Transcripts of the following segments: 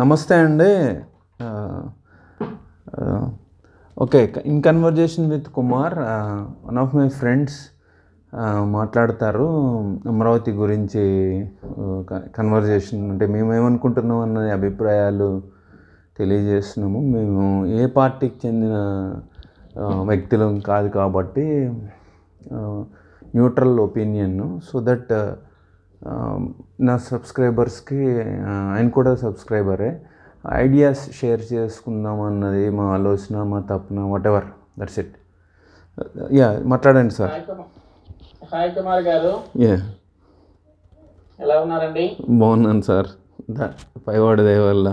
నమస్తే అండి. Okay in conversation with Kumar one of my friends మాట్లాడతారు అమరావతి గురించి కన్వర్జేషన్ అంటే మేము ఏమనుకుంటున్నాం అన్న అభిప్రాయాలు తెలియజేస్తున్నాము. మేము ఏ పార్టీకి చెందిన వ్యక్తులం కాదు కాబట్టి న్యూట్రల్ ఒపీనియన్ సో దట్ నా సబ్స్క్రైబర్స్కి ఆయన కూడా సబ్స్క్రైబరే. ఐడియాస్ షేర్ చేసుకుందాం అన్నది మా ఆలోచన మా తప్పున whatever that's it yeah మాట్లాడండి sir. Hi Kumar. Garu. Yeah ఎలా ఉన్నారండి? బాగున్నాను సార్. పైవాడి దయ వల్ల.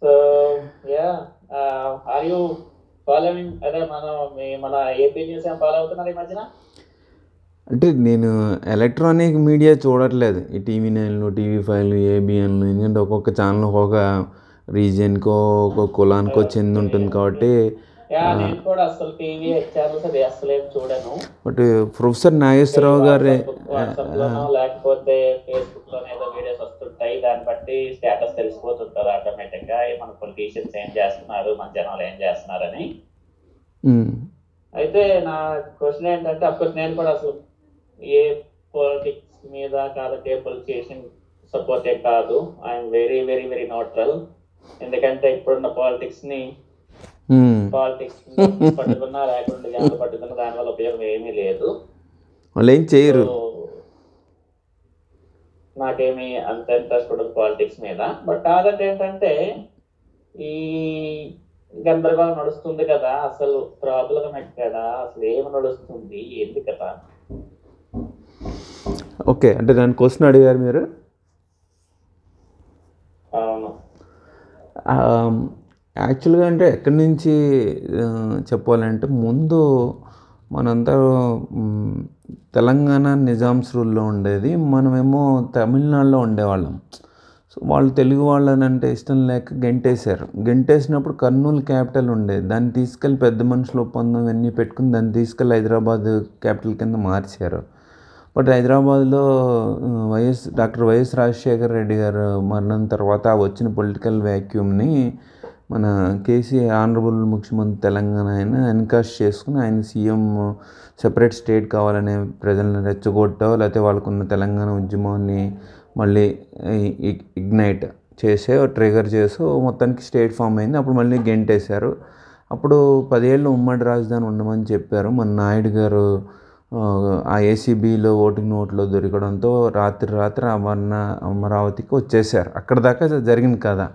So yeah are you following అదే మనం మన ఏపీ న్యూస్ ఏం ఫాలో అవుతున్నారు ఈ మధ్యన? అంటే నేను ఎలక్ట్రానిక్ మీడియా చూడట్లేదు. ఈ టీవీ నైన్లు టీవీ ఫైవ్లు ఏబిఎన్లు ఎందుకంటే ఒక్కొక్క ఛానల్ ఒక్కొక్క రీజియన్కో ఒక్కొక్క కులానికో చెంది ఉంటుంది కాబట్టి బట్ ప్రొఫెసర్ నాగేశ్వరరావు గారి లేకపోతే ఏదో వీడియోస్ వస్తుంటాయి. దాన్ని బట్టి స్టేటస్ తెలిసిపోతుంటారు ఆటోమేటిక్గా. మన పొలిటీషియన్స్ ఏం చేస్తున్నారు? మన జనాలు ఏం చేస్తున్నారని. అయితే నా క్వశ్చన్ ఏంటంటే అఫ్కోర్స్ నేను కూడా అసలు ఏ పాలిటిక్స్ మీద ఏ పొలిటీషియన్ సపోర్టే కాదు. I'm very very very neutral ఎందుకంటే ఇప్పుడున్న పాలిటిక్స్ని. పాలిటిక్స్ పట్టుకున్నా లేకుండా జనాలు పట్టుకున్న దానివల్ల ఉపయోగం ఏమీ లేదు. వాళ్ళు ఏం చేయరు. నాకేమి అంత ఇంట్రెస్ట్ ఉండదు పాలిటిక్స్ మీద. బట్ కాదంటే ఏంటంటే ఈ గందరగోళం నడుస్తుంది కదా. అసలు ప్రాబ్లం ఎక్కడ అసలు ఏమి నడుస్తుంది? ఏంది కదా ఓకే అంటే దాని క్వశ్చన్ అడిగారు మీరు? యాక్చువల్గా అంటే ఎక్కడి నుంచి చెప్పాలంటే ముందు మనంతా మ్, తెలంగాణ నిజామ్స్ రూల్లో ఉండేది. మనమేమో తమిళనాడులో ఉండేవాళ్ళం. సో వాళ్ళు తెలుగు వాళ్ళని అంటే ఇష్టం లేక గెంటేశారు. గెంటేసినప్పుడు కర్నూలు క్యాపిటల్ ఉండేది. దాన్ని తీసుకెళ్ళి పెద్ద మనుషుల ఒప్పందం ఇవన్నీ పెట్టుకుని దాన్ని తీసుకెళ్ళి హైదరాబాద్ క్యాపిటల్ కింద మార్చారు. బట్ హైదరాబాద్లో వైఎస్ డాక్టర్ వైఎస్ రాజశేఖర రెడ్డి గారు మరణం తర్వాత వచ్చిన పొలిటికల్ వ్యాక్యూమ్ని మన కేసీ ఆనరబుల్ ముఖ్యమంత్రి తెలంగాణ ఆయన ఎన్కాష్ చేసుకుని ఆయన సీఎం సెపరేట్ స్టేట్ కావాలనే ప్రజలను రెచ్చగొట్టో లేకపోతే వాళ్ళకున్న తెలంగాణ ఉద్యమాన్ని మళ్ళీ ఇగ్నైట్ చేసే ట్రిగర్ చేసో మొత్తానికి స్టేట్ ఫామ్ అయింది. అప్పుడు మళ్ళీ గెంటేశారు. అప్పుడు పదేళ్ళు ఉమ్మడి రాజధాని ఉండమని చెప్పారు. మన నాయుడు గారు ఆ, ఏసీబీలో ఓటింగ్ నోట్లో దొరకడంతో రాత్రి రాత్రి అమర్న అమరావతికి వచ్చేసారు అక్కడ దాకా జరిగింది కదా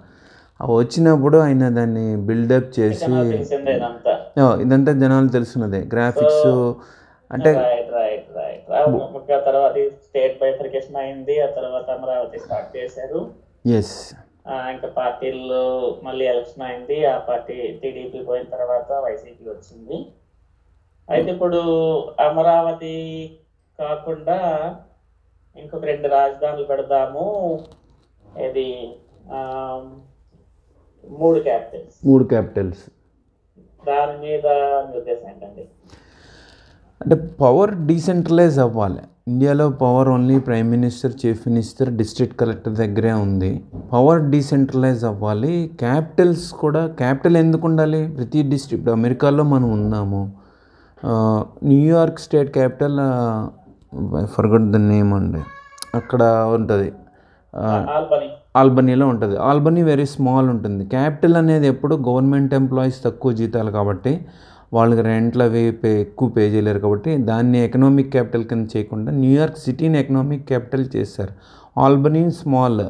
వచ్చినప్పుడు ఆయన దాన్ని బిల్డప్ చేసి ఇదంతా. జనాలు తెలుసున్నదే. గ్రాఫిక్స్ అంటే తర్వాత స్టేట్ బైఫర్కేషన్ అయింది. ఆ తర్వాత అమరావతి స్టార్ట్ చేశారు. ఎస్ ఇంకా పార్టీలు మళ్ళీ ఎలక్షన్ అయింది. ఆ పార్టీ టీడీపీ పోయిన తర్వాత వైసీపీ వచ్చింది. అయితే ఇప్పుడు అమరావతి కాకుండా ఇంకొక రెండు రాజధానులు పెడదాము. ఇది మూడు క్యాపిటల్స్. మూడు క్యాపిటల్స్. దాని మీద ఉద్దేశం ఏంటండి? అంటే పవర్ డీసెంట్రలైజ్ అవ్వాలి. ఇండియాలో power only prime minister chief minister district collector దగ్గరే ఉంది. పవర్ డీసెంట్రలైజ్ అవ్వాలి. క్యాపిటల్స్ కూడా క్యాపిటల్ ఎందుకు ఉండాలి? ప్రతి డిస్ట్రిక్ట్ ఇప్పుడు అమెరికాలో మనం ఉన్నాము. New York state capital forgot the name అండి. అక్కడ ఉంటుంది. ఆల్బనీ ఆల్బనీలో ఉంటుంది. ఆల్బనీ వెరీ స్మాల్ ఉంటుంది. క్యాపిటల్ అనేది ఎప్పుడు గవర్నమెంట్ ఎంప్లాయీస్ తక్కువ జీతాలు కాబట్టి వాళ్ళకి రెంట్లు అవి పే ఎక్కువ పే చేయలేరు కాబట్టి దాన్ని ఎకనామిక్ క్యాపిటల్ కింద చేయకుండా న్యూయార్క్ సిటీని ఎకనామిక్ క్యాపిటల్ చేశారు. ఆల్బనీ స్మాల్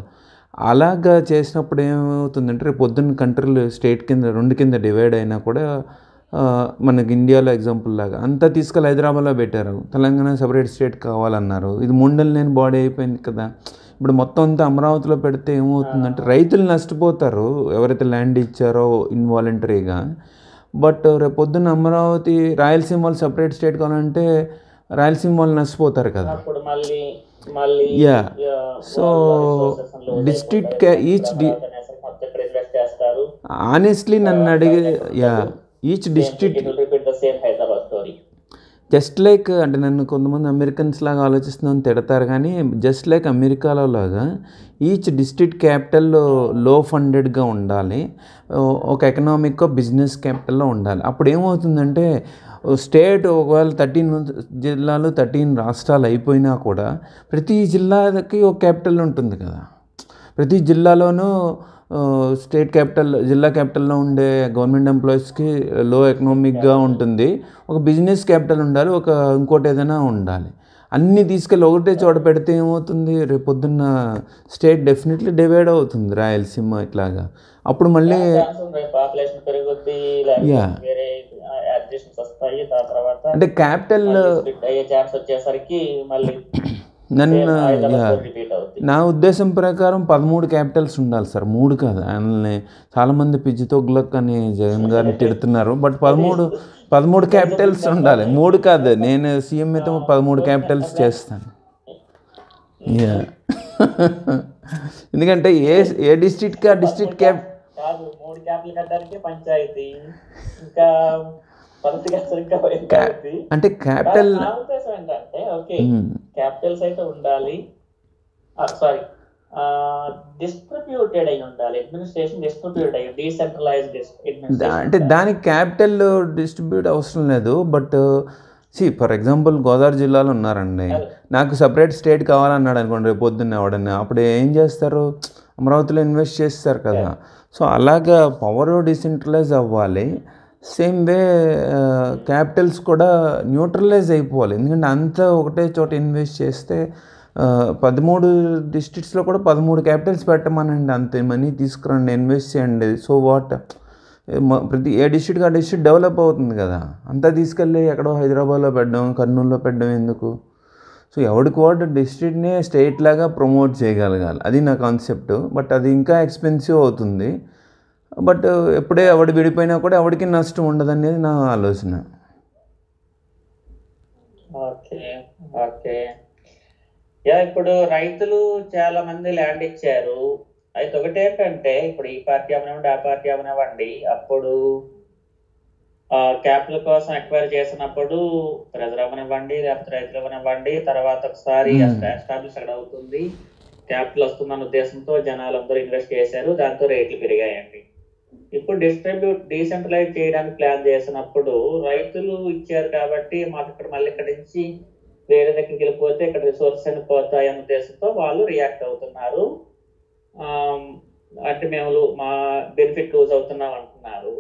అలాగా చేసినప్పుడు ఏమవుతుందంటే రేపు పొద్దున్న కంట్రీలు స్టేట్ కింద రెండు కింద డివైడ్ అయినా కూడా మనకి ఇండియాలో ఎగ్జాంపుల్ లాగా అంతా తీసుకెళ్ళి హైదరాబాద్లో పెట్టారు. తెలంగాణ సపరేట్ స్టేట్ కావాలన్నారు. ఇది ముండల్ లేని బాడీ అయిపోయింది కదా. ఇప్పుడు మొత్తం అంతా అమరావతిలో పెడితే ఏమవుతుందంటే రైతులు నష్టపోతారు. ఎవరైతే ల్యాండ్ ఇచ్చారో ఇన్వాలంటరీగా బట్ రేపు పొద్దున్న అమరావతి రాయలసీమ వాళ్ళు సపరేట్ స్టేట్ కావాలంటే రాయలసీమ వాళ్ళు నష్టపోతారు కదా. మొత్తం ఇక్కడ invest చేస్తారు. ఆనెస్ట్లీ నన్ను అడిగే yeah. Each district. Just like అంటే నన్ను కొంతమంది అమెరికన్స్ లాగా ఆలోచిస్తున్నాను తిడతారు కానీ జస్ట్ లైక్ అమెరికాలో లాగా ఈచ్ డిస్ట్రిక్ట్ క్యాపిటల్లో ఫండెడ్గా ఉండాలి. ఒక ఎకనామిక్ బిజినెస్ క్యాపిటల్లో ఉండాలి. అప్పుడు ఏమవుతుందంటే స్టేట్ ఒకవేళ థర్టీన్ జిల్లాలు థర్టీన్ రాష్ట్రాలు అయిపోయినా కూడా ప్రతి జిల్లాకి ఒక క్యాపిటల్ ఉంటుంది కదా. ప్రతి జిల్లాలోనూ స్టేట్ క్యాపిటల్ జిల్లా క్యాపిటల్లో ఉండే గవర్నమెంట్ ఎంప్లాయీస్కి లో ఎకనామిక్గా ఉంటుంది. ఒక బిజినెస్ క్యాపిటల్ ఉండాలి ఒక ఇంకోటి ఏదైనా ఉండాలి. అన్నీ తీసుకెళ్ళి ఒకటే చోట పెడితే ఏమవుతుంది? రేపు పొద్దున్న స్టేట్ డెఫినెట్లీ డివైడ్ అవుతుంది రాయలసీమ ఇట్లాగా. అప్పుడు మళ్ళీ తర్వాత అంటే క్యాపిటల్ అయ్యే ఛాన్స్ వచ్చేసరికి మళ్ళీ నన్ను నా ఉద్దేశం ప్రకారం పదమూడు క్యాపిటల్స్ ఉండాలి సార్. మూడు కాదు. ఆయనని చాలామంది పిజ్జి తొగ్లక్ అని జగన్ గారిని తిడుతున్నారు. బట్ పదమూడు పదమూడు క్యాపిటల్స్ ఉండాలి. మూడు కాదు. నేను సీఎం అయితే పదమూడు క్యాపిటల్స్ చేస్తాను. యా. ఎందుకంటే ఏ ఏ డిస్ట్రిక్ట్కి ఆ డిస్ట్రిక్ట్ క్యాప్ కాదు. మూడు కట్టడానికి పంచాయతీ. ఇంకా అవుద్ది? అంటే క్యాపిటల్ నా ఉద్దేశం ఏంటంటే ఓకే క్యాపిటల్స్ అయితే ఉండాలి. సారీ డిస్ట్రిబ్యూటెడ్ అయి ఉండాలి. అడ్మినిస్ట్రేషన్ అయ్యి డీసెంట్రలైజ్డ్ అంటే దానికి క్యాపిటల్ డిస్ట్రిబ్యూట్ అవసరం లేదు. But see for example Godavari జిల్లాలో ఉన్నారండి. నాకు సపరేట్ స్టేట్ కావాలన్నాడు అనుకోండి రేపు పొద్దున్న ఎవడన్నా. అప్పుడు ఏం చేస్తారు? అమరావతిలో ఇన్వెస్ట్ చేస్తారు కదా. సో అలాగా పవర్ డిసెంట్రలైజ్ అవ్వాలి. సేమ్ వే క్యాపిటల్స్ కూడా న్యూట్రలైజ్ అయిపోవాలి. ఎందుకంటే అంతా ఒకటే చోట ఇన్వెస్ట్ చేస్తే uh, పదమూడు డిస్ట్రిక్ట్స్లో కూడా పదమూడు క్యాపిటల్స్ పెట్టమనండి. అంతే మనీ తీసుకురండి ఇన్వెస్ట్ చేయండి. సో వాట్ ప్రతి ఏ డిస్ట్రిక్ట్ ఆ డిస్ట్రిక్ట్ డెవలప్ అవుతుంది కదా. అంతా తీసుకెళ్ళి ఎక్కడో హైదరాబాద్లో పెట్టడం కర్నూలులో పెట్టడం ఎందుకు? సో ఎవడికి వాడు డిస్ట్రిక్ట్నే స్టేట్ లాగా ప్రమోట్ చేయగలగాలి. అది నా కాన్సెప్ట్ బట్ అది ఇంకా ఎక్స్పెన్సివ్ అవుతుంది. బట్ ఎప్పుడే ఎవడు విడిపోయినా కూడా ఎవడికి నష్టం ఉండదనేది నా ఆలోచన. Okay okay. యా ఇప్పుడు రైతులు చాలా మంది ల్యాండ్ ఇచ్చారు. అయితే ఒకటేంటంటే ఇప్పుడు ఈ పార్టీ అవనివ్వండి ఆ పార్టీ అవనివ్వండి అప్పుడు క్యాపిటల్ కోసం ఎక్వైర్ చేసినప్పుడు ప్రజలు అవనివ్వండి లేకపోతే రైతులు అవనివ్వండి తర్వాత ఒకసారి. ఎస్టాబ్లిష్ అక్కడ అవుతుంది. క్యాపిటల్ వస్తుందన్న ఉద్దేశంతో జనాలు అందరూ ఇన్వెస్ట్ చేశారు. దాంతో రేట్లు పెరిగాయండి. ఇప్పుడు డిస్ట్రిబ్యూట్ డీసెంట్రలైజ్ చేయడానికి ప్లాన్ చేసినప్పుడు రైతులు ఇచ్చారు కాబట్టి మాకు ఇక్కడ మళ్ళీ ఇక్కడ నుంచి వేరే దగ్గరికి వెళ్ళిపోతే ఇక్కడ రిసోర్స్ అని పోతాయి అన్న ఉద్దేశంతో వాళ్ళు రియాక్ట్ అవుతున్నారు. అంటే మేము మా బెనిఫిట్ లూజ్ అవుతున్నాం అంటున్నారు.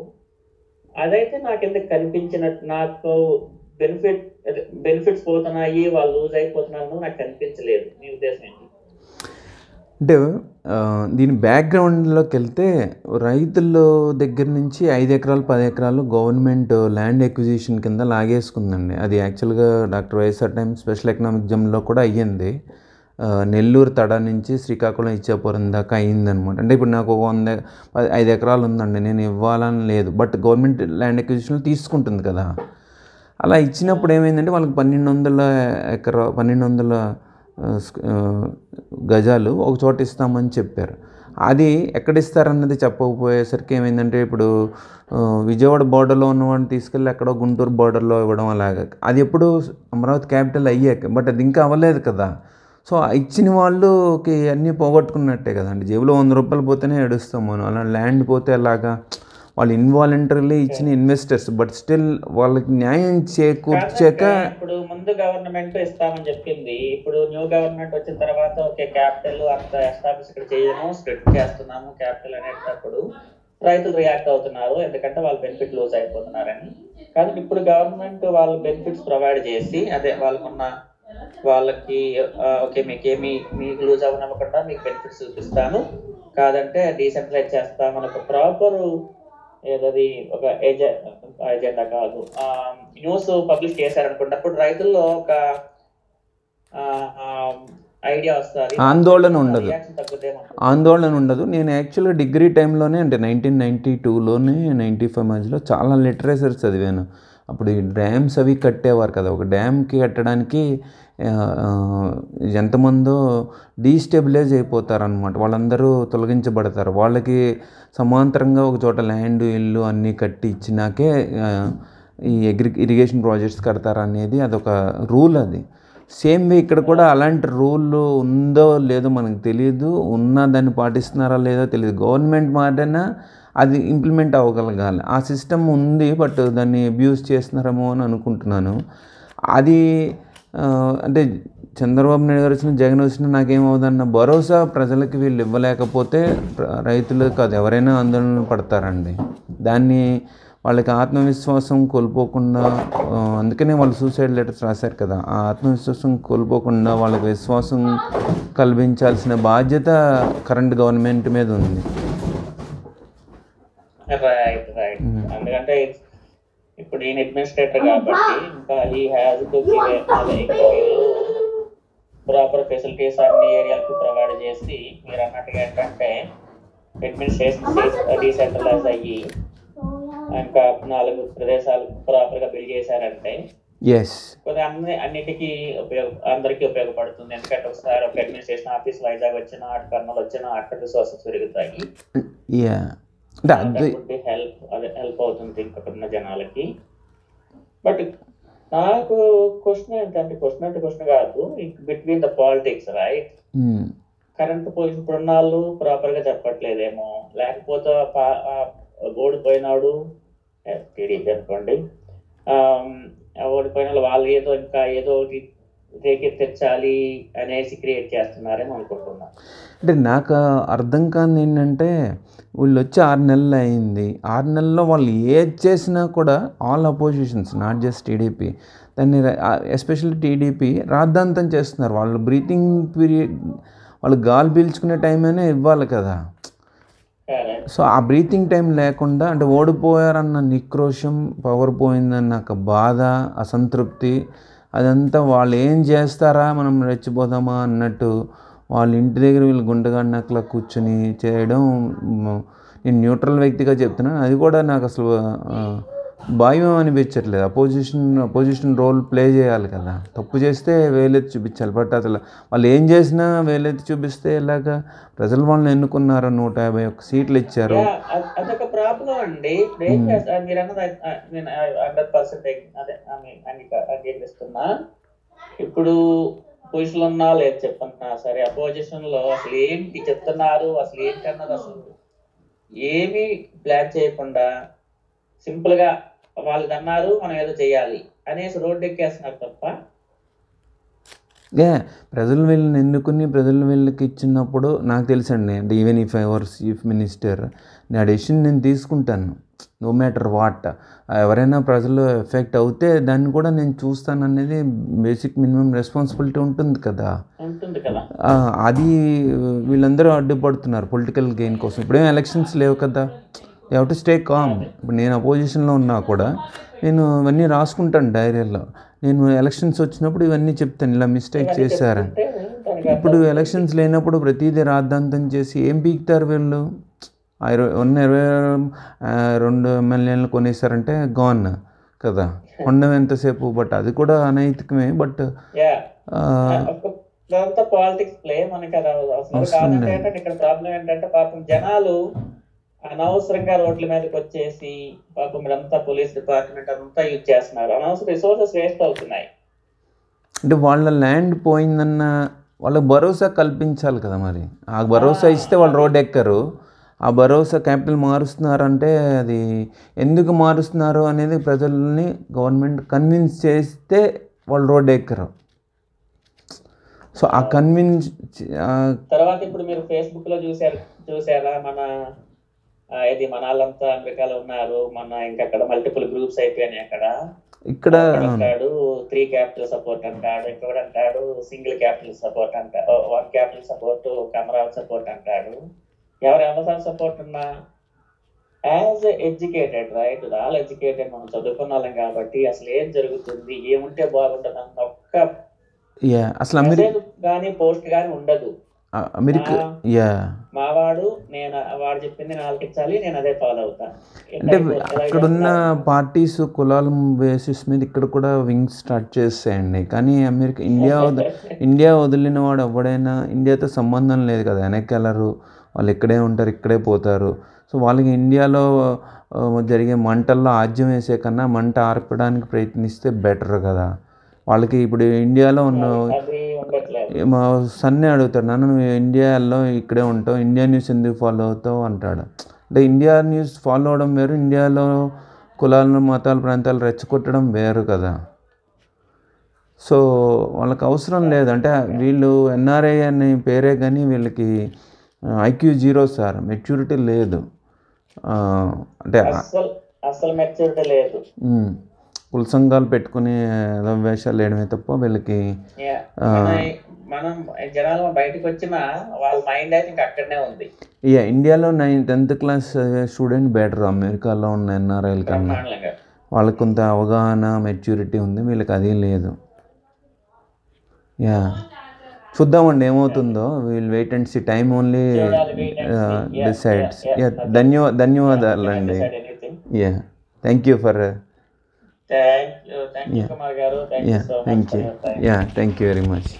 అదైతే నాకు ఎందుకు కనిపించినట్టు నాకు బెనిఫిట్ బెనిఫిట్స్ పోతున్నాయి వాళ్ళు లూజ్ అయిపోతున్నారు నాకు కనిపించలేదు. మీ ఉద్దేశం ఏంటి? అంటే దీని బ్యాక్గ్రౌండ్లోకి వెళ్తే రైతుల దగ్గర నుంచి ఐదు ఎకరాలు పది ఎకరాలు గవర్నమెంట్ ల్యాండ్ ఎక్విజిషన్ కింద లాగేసుకుందండి. అది యాక్చువల్గా doctor YSR time special economic జమ్లో కూడా అయ్యింది. నెల్లూరు తడ నుంచి శ్రీకాకుళం ఇచ్చాపురం దాకా అయ్యిందనమాట. అంటే ఇప్పుడు నాకు ఒక వంద పది- ఐదు ఎకరాలు ఉందండి. నేను ఇవ్వాలని లేదు. బట్ గవర్నమెంట్ ల్యాండ్ ఎక్విజిషన్లో తీసుకుంటుంది కదా. అలా ఇచ్చినప్పుడు ఏమైందంటే వాళ్ళకి పన్నెండు వందల ఎకరా పన్నెండు వందల గజాలు ఒక చోట ఇస్తామని చెప్పారు. అది ఎక్కడ ఇస్తారన్నది చెప్పకపోయేసరికి ఏమైందంటే ఇప్పుడు విజయవాడ బార్డర్లో ఉన్నవాడిని తీసుకెళ్ళి ఎక్కడో గుంటూరు బార్డర్లో ఇవ్వడం అలాగా. అది ఎప్పుడు అమరావతి క్యాపిటల్ అయ్యాక బట్ అది ఇంకా అవ్వలేదు కదా. సో ఇచ్చిన వాళ్ళకి అన్నీ పోగొట్టుకున్నట్టే కదండి. జేబులో వంద రూపాయలు పోతేనే ఏడుస్తాం మనం. అలా ల్యాండ్ పోతే అలాగా వాళ్ళు ఇన్వాలంటరీలీ ఇచ్చిన ఇన్వెస్టర్స్ బట్ స్టిల్ వాళ్ళకి న్యాయం చేకూర్చాక ఇప్పుడు ముందు గవర్నమెంట్ ఇస్తామని చెప్పింది. ఇప్పుడు న్యూ గవర్నమెంట్ వచ్చిన తర్వాత ఓకే క్యాపిటల్ అంత ఎస్టాబ్లిష్ ఇక్కడ చేయము స్ప్లిట్ చేస్తున్నాము క్యాపిటల్ అనేటప్పుడు రైతులు రియాక్ట్ అవుతున్నారు. ఎందుకంటే వాళ్ళు బెనిఫిట్ లూజ్ అయిపోతున్నారని. కానీ ఇప్పుడు గవర్నమెంట్ వాళ్ళు బెనిఫిట్స్ ప్రొవైడ్ చేసి అదే వాళ్ళకున్న వాళ్ళకి ఓకే మీకు ఏమి మీకు లూజ్ అవ్వనివ్వకుండా మీకు బెనిఫిట్స్ చూపిస్తాను. కాదంటే డీసెంట్రలైజ్ చేస్తామని ఒక ప్రాపర్ ఏదది ఒక ఎజెండా కాదు. న్యూస్ పబ్లిష్ చేశారనుకుంటే అప్పుడు రైతుల్లో ఒక ఐడియా వస్తుంది. ఆందోళన ఉండదు. ఆందోళన ఉండదు. నేను యాక్చువల్గా డిగ్రీ టైంలోనే అంటే నైన్టీన్ నైంటీ టూలోనే నైంటీ ఫైవ్ మధ్యలో చాలా లిటరేచర్ చదివాను. అప్పుడు ఈ డ్యామ్స్ అవి కట్టేవారు కదా. ఒక డ్యామ్కి కట్టడానికి ఎంతమందో డీస్టెబిలైజ్ అయిపోతారనమాట వాళ్ళందరూ తొలగించబడతారు. వాళ్ళకి సమాంతరంగా ఒక చోట ల్యాండ్ ఇల్లు అన్నీ కట్టి ఇచ్చినాకే ఈ అగ్రి ఇరిగేషన్ ప్రాజెక్ట్స్ కడతారనేది అదొక రూల్ అది. సేమ్ వే ఇక్కడ కూడా అలాంటి రూల్ ఉందో లేదో మనకు తెలియదు ఉన్నా దాన్ని పాటిస్తున్నారా లేదో తెలియదు గవర్నమెంట్ మారినా అది ఇంప్లిమెంట్ అవ్వగలగాలి. ఆ సిస్టమ్ ఉంది బట్ దాన్ని అబ్యూస్ చేస్తున్నారేమో అని అనుకుంటున్నాను. అది అంటే చంద్రబాబు నాయుడు గారు వచ్చిన జగన్ వచ్చిన నాకేమవుదన్న భరోసా ప్రజలకి వీళ్ళు ఇవ్వలేకపోతే రైతులు రైతులకు అది ఎవరైనా ఆందోళన పడతారండి. దాన్ని వాళ్ళకి ఆత్మవిశ్వాసం కోల్పోకుండా అందుకనే వాళ్ళు సూసైడ్ లెటర్స్ రాశారు కదా. ఆ ఆత్మవిశ్వాసం కోల్పోకుండా వాళ్ళకి విశ్వాసం కల్పించాల్సిన బాధ్యత కరెంట్ గవర్నమెంట్ మీద ఉంది. ఎందుకంటే it's- ఇప్పుడు ఈయన అడ్మినిస్ట్రేటర్ కాబట్టి ఇంకా ఈ హ్యాజ్ టు ప్రాపర్ ఫెసిలిటీస్ అన్ని ఏరియాలకు ప్రొవైడ్ చేసి మీరు అన్నట్టుగా ఏంటంటే అడ్మినిస్ట్రేషన్ డీసెంట్రలైజ్ అయ్యి ఇంకా నాలుగు ప్రదేశాలు ప్రాపర్గా బిల్డ్ చేశారంటే కొద్దిగా అన్ని అన్నిటికీ ఉపయోగ అందరికీ ఉపయోగపడుతుంది. ఎందుకంటే ఒకసారి ఒక అడ్మినిస్ట్రేషన్ ఆఫీస్ వైజాగ్ వచ్చిన అటు కర్నూలు వచ్చిన అక్కడ రిసోర్సెస్ పెరుగుతాయి యా అంటే అది హెల్ప్ అదే హెల్ప్ అవుతుంది ఇక్కడ ఉన్న జనాలకి. బట్ నాకు క్వశ్చన్ ఏంటంటే క్వశ్చన్ అంటే క్వశ్చన్ కాదు. Between the politics right current position ఇప్పుడున్న వాళ్ళు ప్రాపర్గా చెప్పట్లేదేమో. లేకపోతే ఓడిపోయినాడు టీడీపీ అనుకోండి. ఓడిపోయిన వాళ్ళు వాళ్ళు ఏదో ఇంకా ఏదో ఒకటి రేకెత్తించాలి అనేసి క్రియేట్ చేస్తున్నారేమో అనుకుంటున్నాను అంటే నాకు అర్థం కాని ఏంటంటే వీళ్ళు వచ్చి ఆరు నెలలు అయింది. ఆరు నెలల్లో వాళ్ళు ఏది చేసినా కూడా all oppositions not just TDP దాన్ని ఎస్పెషల్లీ టీడీపీ రాద్ధాంతం చేస్తున్నారు. వాళ్ళు బ్రీతింగ్ పీరియడ్ వాళ్ళు గాలి పీల్చుకునే టైం అయినా ఇవ్వాలి కదా. సో ఆ బ్రీతింగ్ టైం లేకుండా అంటే ఓడిపోయారన్న నిక్రోషం పవర్ పోయిందన్న బాధ అసంతృప్తి అదంతా వాళ్ళు ఏం చేస్తారా? మనం రెచ్చిపోదామా అన్నట్టు వాళ్ళ ఇంటి దగ్గర వీళ్ళు గుండెగన్నట్లా కూర్చుని చేయడం నేను న్యూట్రల్ వ్యక్తిగా చెప్తున్నాను. అది కూడా నాకు అసలు భయం అనిపించట్లేదు. అపోజిషన్ అపోజిషన్ రోల్ ప్లే చేయాలి కదా. తప్పు చేస్తే వేలెత్తి చూపించాలి. బట్ అసలు వాళ్ళు ఏం చేసినా వేలెత్తి చూపిస్తే ఎలాగా? ప్రజలు వాళ్ళని ఎన్నుకున్నారు? నూట యాభై ఒక్క సీట్లు ఇచ్చారు. అదొక ప్రాబ్లం అండి. చేస్తారు మీరు అన్నది నేను హండ్రెడ్ పర్సెంట్ అదే I mean, అంగీక- అంగీకరిస్తున్నా ఇప్పుడు పొజిషన్ ఉన్నా లేదు చెప్తున్నా సరే అపోజిషన్లో అసలు ఏంటి చెప్తున్నారు? అసలు ఏంటి అన్నది అసలు? ఏమీ ప్లాన్ చేయకుండా సింపుల్గా వాళ్ళది అన్నారు మనం ఏదో చేయాలి అనేసి రోడ్డు ఎక్కేస్తున్నారు తప్ప ఏ ప్రజలు వీళ్ళని ఎన్నుకుని ప్రజలు వీళ్ళకి ఇచ్చినప్పుడు నాకు తెలుసండి అంటే even if I were chief minister నా డెసిషన్ నేను తీసుకుంటాను నో మ్యాటర్ వాట్ ఎవరైనా ప్రజలు ఎఫెక్ట్ అవుతే దాన్ని కూడా నేను చూస్తాను అనేది బేసిక్ మినిమం రెస్పాన్సిబిలిటీ ఉంటుంది కదా. అది వీళ్ళందరూ అడ్డుపడుతున్నారు పొలిటికల్ గెయిన్ కోసం. ఇప్పుడేం ఎలక్షన్స్ లేవు కదా. యూ టు స్టే కామ్ ఇప్పుడు నేను అపోజిషన్లో ఉన్నా కూడా నేను ఇవన్నీ రాసుకుంటాను డైరీలో నేను ఎలక్షన్స్ వచ్చినప్పుడు ఇవన్నీ చెప్తాను. ఇలా మిస్టేక్ చేశారని ఇప్పుడు ఎలక్షన్స్ లేనప్పుడు ప్రతిదీ రాద్ధాంతం చేసి ఏం పీకుతారు వీళ్ళు? ఇరవై ఉన్న ఇరవై రెండు ఎమ్మెల్యేలు కొనేసారంటే గాన్ కదా. ఉండడం ఎంతసేపు? బట్ అది కూడా అనైతికమే. బట్ పాలిటిక్స్ ప్లే మనకి అవసరం. కాదంటే ఇక్కడ ప్రాబ్లం ఏంటంటే పాపం జనాలు అనవసరంగా రోడ్ల మీదకి వచ్చేసి పాపం మీరంతా పోలీస్ డిపార్ట్మెంట్ అంతా యూజ్ చేస్తున్నారు. అనవసర రిసోర్సెస్ వేస్ట్ అవుతున్నాయి. అంటే వాళ్ళ ల్యాండ్ పోయిందన్న వాళ్ళకి భరోసా కల్పించాలి కదా మరి. ఆ భరోసా ఇస్తే వాళ్ళు రోడ్ ఎక్కరు. ఆ భరోసా క్యాపిటల్ మారుస్తున్నారంటే అది ఎందుకు మారుస్తున్నారు అనేది ప్రజల్ని గవర్నమెంట్ కన్విన్స్ చేస్తే వాళ్ళు రోడ్ ఎక్కరు. సో ఆ కన్విన్స్ తర్వాత ఇప్పుడు మీరు ఫేస్బుక్లో చూసారు చూసారా మన ఇది మన వాళ్ళంతా అమెరికాలో ఉన్నారు. మన ఇంకా అక్కడ మల్టిపుల్ గ్రూప్స్ అయిపోయినాయి అక్కడ. ఇక్కడ అంటాడు త్రీ క్యాపిటల్ సపోర్ట్ అంటాడు ఇంకొకడు అంటాడు సింగిల్ క్యాపిటల్ సపోర్ట్ అంటాడు one capital support Amaravati support అంటాడు. ఎవరు ఎవరి సపోర్ట్ ఉన్నా? As educated right all educated మనం చదువుకున్న వాళ్ళం కాబట్టి అసలు ఏం జరుగుతుంది? ఏముంటే బాగుంటుంది? అన్న ఒక్క అసలు కానీ పోస్ట్ కానీ ఉండదు. America yeah. మావాడు నేను వాడు చెప్పింది నేను ఆలకించాలి నేను అదే ఫాలో అవుతా. అంటే అక్కడున్న పార్టీస్ కులాల బేసిస్ మీద ఇక్కడ కూడా వింగ్స్ స్టార్ట్ చేస్తాయండి కానీ అమెరికా ఇండియా ఇండియా వదిలిన వాడు ఎవడైనా ఇండియాతో సంబంధం లేదు కదా. వెనక్కి వెళ్ళరు వాళ్ళు ఇక్కడే ఉంటారు ఇక్కడే పోతారు. సో వాళ్ళకి ఇండియాలో జరిగే మంటల్లో ఆజ్యం వేసే కన్నా మంట ఆర్పడానికి ప్రయత్నిస్తే బెటర్ కదా. వాళ్ళకి ఇప్పుడు ఇండియాలో ఉన్న మా సన్నే అడుగుతాడు నన్ను నువ్వు ఇండియాలో ఇక్కడే ఉంటావు ఇండియా న్యూస్ ఎందుకు ఫాలో అవుతావు? అంటాడు. అంటే ఇండియా న్యూస్ ఫాలో అవడం వేరు ఇండియాలో కులాలను మతాలు ప్రాంతాలు రెచ్చగొట్టడం వేరు కదా. సో వాళ్ళకి అవసరం లేదు. అంటే వీళ్ళు ఎన్ఆర్ఐ అనే పేరే కానీ వీళ్ళకి ఐక్యూ జీరో సార్ మెచ్యూరిటీ లేదు. అంటే అస్సలు మెచ్యూరిటీ లేదు. కుల సంఘాలు పెట్టుకుని ఏదో వేషాలు వేయడమే తప్ప వీళ్ళకి. మన- జనాలు బయటకు వచ్చిన వాళ్ళ మైండ్ అయితే ఇంకా అక్కడనే ఉంది. ఇక ఇండియాలో nine tenth class student better. అమెరికాలో ఉన్న ఎన్ఆర్ఐల కన్నా. వాళ్ళకి కొంత అవగాహన మెచ్యూరిటీ ఉంది. వీళ్ళకి అది లేదు. యా. చూద్దామండి ఏమవుతుందో. We'll wait and see time only decides. Yeah. ధన్యవా ధన్యవాదాలండి. Yeah thank you. For Kumar garu. Thank yeah you so much thank you. Yeah thank you very much